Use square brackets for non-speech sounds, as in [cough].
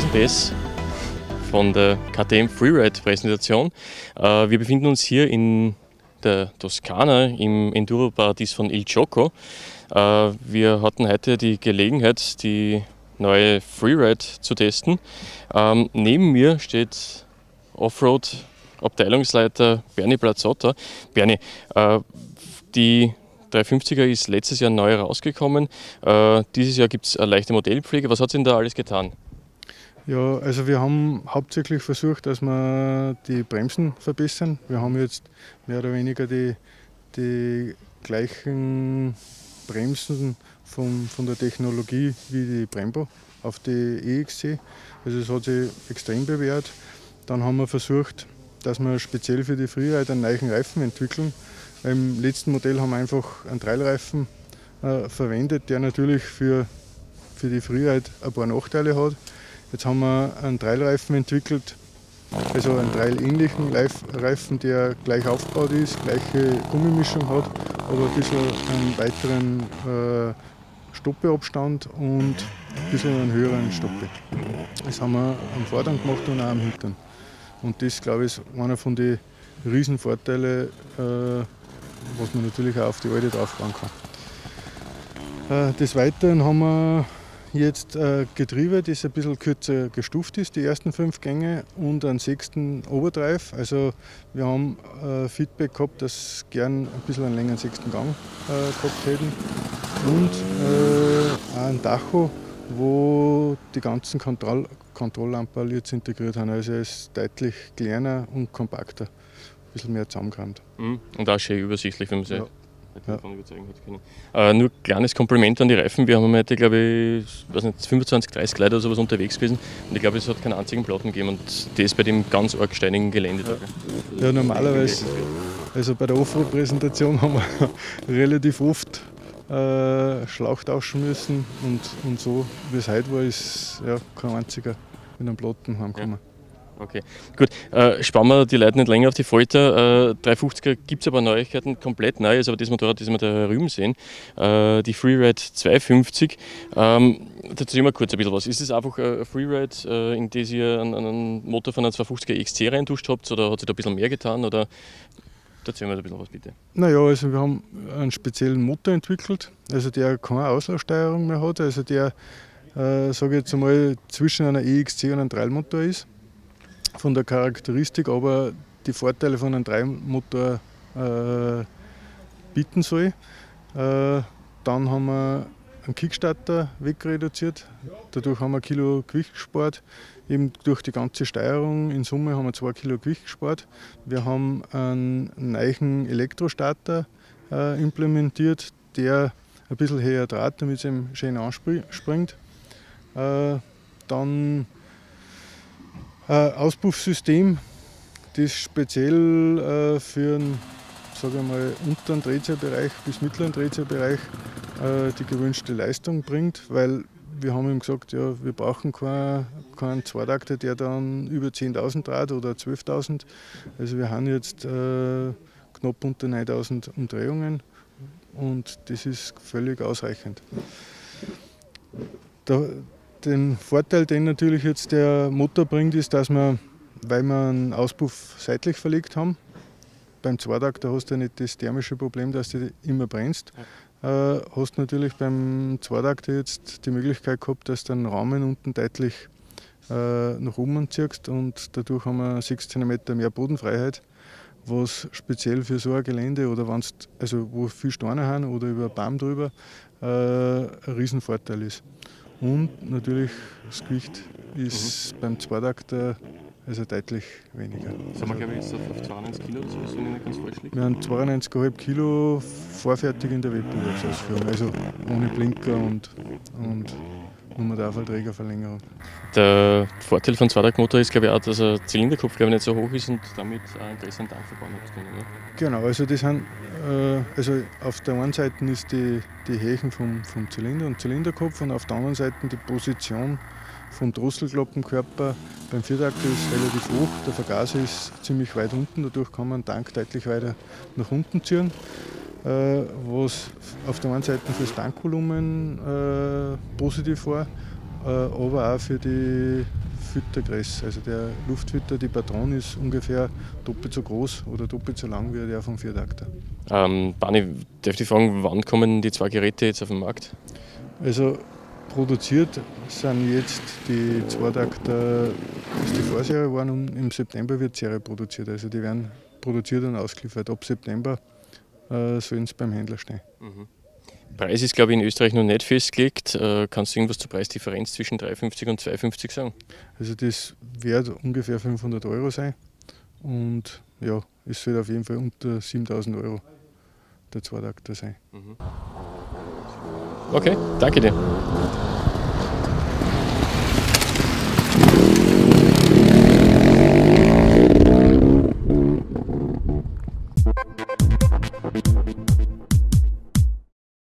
1000 PS von der KTM Freeride Präsentation. Äh, wir befinden uns hier in der Toskana im Enduro-Paradies von Il Gioco. Äh, wir hatten heute die Gelegenheit, die neue Freeride zu testen. Ähm, neben mir steht Offroad Abteilungsleiter Bernie Plazzotta. Bernie, äh, die 350er ist letztes Jahr neu rausgekommen. Dieses Jahr gibt es eine leichte Modellpflege. Was hat denn da alles getan? Ja, also wir haben hauptsächlich versucht, dass wir die Bremsen verbessern. Wir haben jetzt mehr oder weniger die, die gleichen Bremsen von, von der Technologie wie die Brembo auf die EXC. Also es hat sich extrem bewährt. Dann haben wir versucht, dass wir speziell für die Freeride einen neuen Reifen entwickeln. Im letzten Modell haben wir einfach einen Trailreifen äh, verwendet, der natürlich für, für die Freeride ein paar Nachteile hat. Jetzt haben wir einen Trailreifen entwickelt, also einen Trail-ähnlichen Reifen, der gleich aufgebaut ist, gleiche Gummimischung hat, aber ein bisschen einen weiteren äh, Stoppeabstand und ein bisschen einen höheren Stoppe. Das haben wir am Vordern gemacht und auch am Hintern. Und das, glaube ich, ist einer von den Riesenvorteilen, äh, was man natürlich auch auf die alte draufbauen kann. Äh, des Weiteren haben wir jetzt ein Getriebe, das ein bisschen kürzer gestuft ist, die ersten fünf Gänge, und einen sechsten Overdrive. Also wir haben äh, Feedback gehabt, dass gern ein bisschen einen längeren sechsten Gang äh, gehabt hätten. Und äh, ein Dacho, wo die ganzen Kontroll Kontrolllampen jetzt integriert haben. Also er ist deutlich kleiner und kompakter. Ein bisschen mehr zusammengerannt. Mhm. Und auch schön übersichtlich, wenn man sie ja. Können. Äh, nur ein kleines Kompliment an die Reifen. Wir haben heute, glaube ich, weiß nicht, 25, 30 Leute oder sowas unterwegs gewesen. Und ich glaube, es hat keinen einzigen Platten gegeben. Und das bei dem ganz arg steinigen Gelände. Ja, ja normalerweise, also bei der Offroad-Präsentation haben wir [laughs] relativ oft äh, Schlauch tauschen müssen und, und so, wie es heute war, ist ja, kein einziger mit einem Platten heimgekommen. Ja. Okay, gut. Äh, spannen wir die Leute nicht länger auf die Folter. Äh, 350er gibt es aber Neuigkeiten, komplett neu, ist aber das Motorrad, das wir da drüben sehen. Äh, die Freeride 250. Ähm, dazu mal kurz ein bisschen was. Ist es einfach ein Freeride, äh, in das ihr einen, einen Motor von einer 250er XC reinduscht habt oder hat sich da ein bisschen mehr getan? Oder Erzähl mir ein bisschen was bitte. Naja, also wir haben einen speziellen Motor entwickelt, also der keine Auslaufsteuerung mehr hat, also der, äh, sage ich jetzt einmal, zwischen einer EXC und einem Trailmotor ist, von der Charakteristik, aber die Vorteile von einem Trailmotor äh, bieten soll. Äh, dann haben wir einen Kickstarter wegreduziert, dadurch haben wir ein Kilo Gewicht gespart eben durch die ganze Steuerung. In Summe haben wir zwei Kilo Gewicht gespart. Wir haben einen neuen Elektrostarter äh, implementiert, der ein bisschen höher Draht, damit es eben schön anspringt. Äh, dann ein Auspuffsystem, das speziell äh, für einen sage mal, unteren Drehzahlbereich bis mittleren Drehzahlbereich äh, die gewünschte Leistung bringt, weil wir haben ihm gesagt, ja, wir brauchen keinen, keinen Zweitakter, der dann über 10.000 Draht oder 12.000. Also wir haben jetzt äh, knapp unter 9.000 Umdrehungen und das ist völlig ausreichend. Der, den Vorteil, den natürlich jetzt der Motor bringt, ist, dass wir, weil wir einen Auspuff seitlich verlegt haben, beim Zweitakter hast du ja nicht das thermische Problem, dass du immer brennst. Äh, hast natürlich beim Zweitakter jetzt die Möglichkeit gehabt, dass du den Rahmen unten deutlich äh, nach oben ziehst und dadurch haben wir 6 cm mehr Bodenfreiheit, was speziell für so ein Gelände oder wenn's, also wo viel Steine haben oder über einen Baum drüber äh, ein Riesenvorteil ist. Und natürlich das Gewicht ist mhm. beim Zweitakter also deutlich weniger. Sind wir, glaube ich, jetzt auf 92 Kilo oder so, wenn ich nicht ganz falsch liege? Wir haben 92,5 Kilo vorfertig in der Wettbewerbsausführung, also ohne Blinker und, und Nummerdarfelträgerverlängerung. Der Vorteil von Zweitakmotor ist, glaube ich, auch, dass der Zylinderkopf glaube ich, nicht so hoch ist und damit einen besseren Tank verbauen hat können. Oder? Genau, also das sind, äh, also auf der einen Seite ist die, die Hächen vom, vom Zylinder und Zylinderkopf und auf der anderen Seite die Position vom Drosselklappenkörper beim Viertakter ist relativ hoch, der Vergaser ist ziemlich weit unten, dadurch kann man den Tank deutlich weiter nach unten ziehen. Äh, was auf der einen Seite für das Tankvolumen äh, positiv war, äh, aber auch für die, Luftfüttergröße. Also der Luftfütter, die Patron ist ungefähr doppelt so groß oder doppelt so lang wie der vom Viertakter. Ähm, Barney, darf ich fragen, wann kommen die zwei Geräte jetzt auf den Markt? Also produziert sind jetzt die Zweitakter, das die Vorserie waren, und im September wird Serie produziert. Also die werden produziert und ausgeliefert. Ab September äh, sollen sie beim Händler stehen. Mhm. Preis ist, glaube ich, in Österreich noch nicht festgelegt. Äh, kannst du irgendwas zur Preisdifferenz zwischen 3,50 und 2,50 sagen? Also das wird ungefähr 500 Euro sein. Und ja, es wird auf jeden Fall unter 7000 Euro der Zweitakter sein. Mhm. Okay, danke dir.